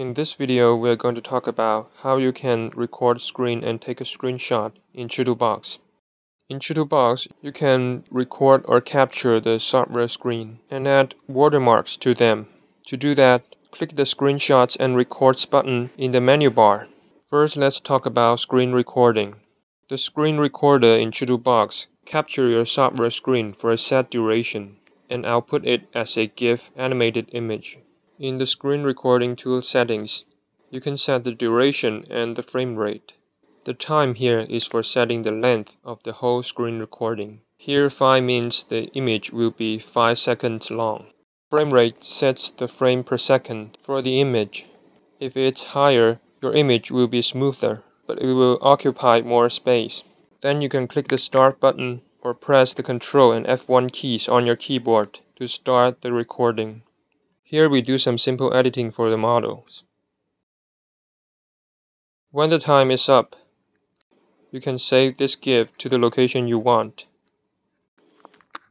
In this video, we are going to talk about how you can record screen and take a screenshot in Chitubox. In Chitubox, you can record or capture the software screen and add watermarks to them. To do that, click the Screenshots and Records button in the menu bar. First, let's talk about screen recording. The screen recorder in Chitubox capture your software screen for a set duration and output it as a GIF animated image. In the screen recording tool settings, you can set the duration and the frame rate. The time here is for setting the length of the whole screen recording. Here 5 means the image will be 5 seconds long. Frame rate sets the frame per second for the image. If it's higher, your image will be smoother, but it will occupy more space. Then you can click the start button or press the Ctrl and F1 keys on your keyboard to start the recording. Here we do some simple editing for the models. When the time is up, you can save this GIF to the location you want.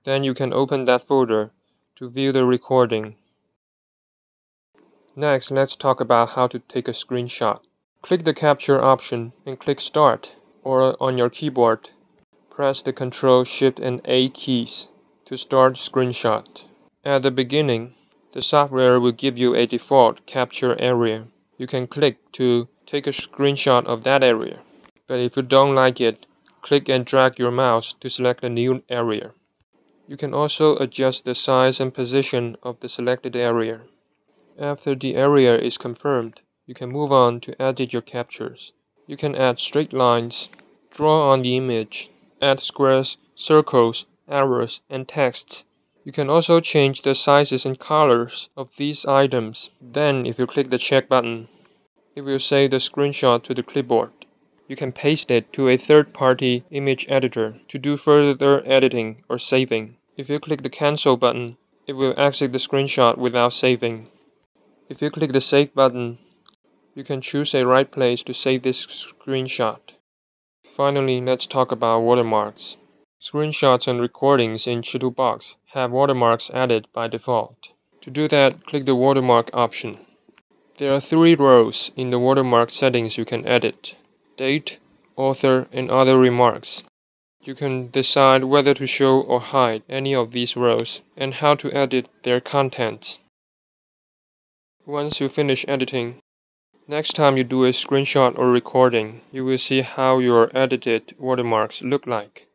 Then you can open that folder to view the recording. Next, let's talk about how to take a screenshot. Click the capture option and click start or on your keyboard, press the Ctrl, Shift and A keys to start screenshot. At the beginning, the software will give you a default capture area. You can click to take a screenshot of that area. But if you don't like it, click and drag your mouse to select a new area. You can also adjust the size and position of the selected area. After the area is confirmed, you can move on to edit your captures. You can add straight lines, draw on the image, add squares, circles, arrows, and texts you can also change the sizes and colors of these items. Then, if you click the check button, it will save the screenshot to the clipboard. You can paste it to a third-party image editor to do further editing or saving. If you click the cancel button, it will exit the screenshot without saving. If you click the save button, you can choose a right place to save this screenshot. Finally, let's talk about watermarks. Screenshots and recordings in Chitubox have watermarks added by default. To do that, click the watermark option. There are three rows in the watermark settings you can edit. Date, author, and other remarks. You can decide whether to show or hide any of these rows and how to edit their contents. Once you finish editing, next time you do a screenshot or recording, you will see how your edited watermarks look like.